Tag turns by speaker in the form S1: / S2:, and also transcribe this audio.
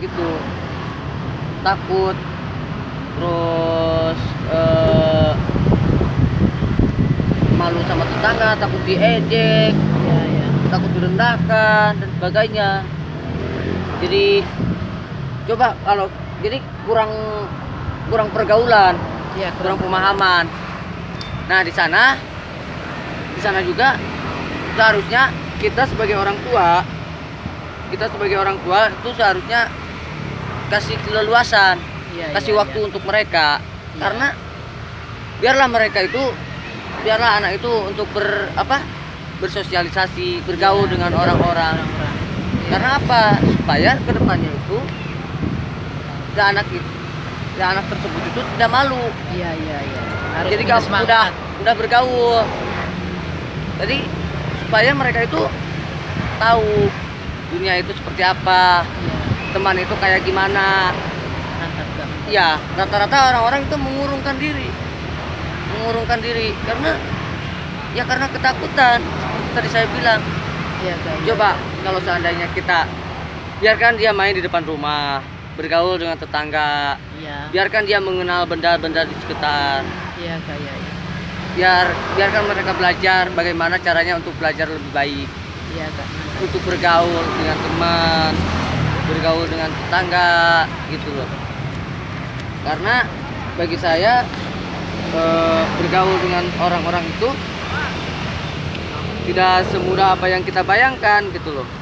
S1: gitu. Takut. Terus eh, malu sama tetangga takut diejek
S2: Iya, iya.
S1: takut direndahkan dan sebagainya. Jadi coba kalau jadi kurang kurang pergaulan
S2: Iya,
S1: kurang pemahaman. Nah di sana di sana juga seharusnya kita sebagai orang tua kita sebagai orang tua itu seharusnya kasih keleluasan
S2: Iya,
S1: kasih
S2: iya,
S1: waktu
S2: iya.
S1: untuk mereka
S2: Iya.
S1: karena biarlah mereka itu biarlah anak itu untuk ber apa bersosialisasi bergaul
S2: Iya,
S1: dengan orang-orang.
S2: Iya.
S1: karena apa supaya ke depannya itu si anak itu si anak tersebut itu tidak malu
S2: Iya, iya, iya. Harus
S1: jadi kalau udah udah bergaul jadi supaya mereka itu tahu dunia itu seperti apa
S2: Iya.
S1: Teman itu kayak gimana ya rata-rata orang-orang itu mengurungkan diri mengurungkan diri karena ya karena ketakutan seperti tadi saya bilang
S2: Iya, Kak. iya,
S1: coba kalau seandainya kita biarkan dia main di depan rumah bergaul dengan tetangga
S2: Iya.
S1: biarkan dia mengenal benda-benda di sekitar
S2: Iya, Kak. Iya,
S1: biar biarkan mereka belajar bagaimana caranya untuk belajar lebih baik
S2: Kak. Mantap.
S1: untuk bergaul dengan teman bergaul dengan tetangga gitu loh. Karena bagi saya eh, bergaul dengan orang-orang itu tidak semudah apa yang kita bayangkan gitu loh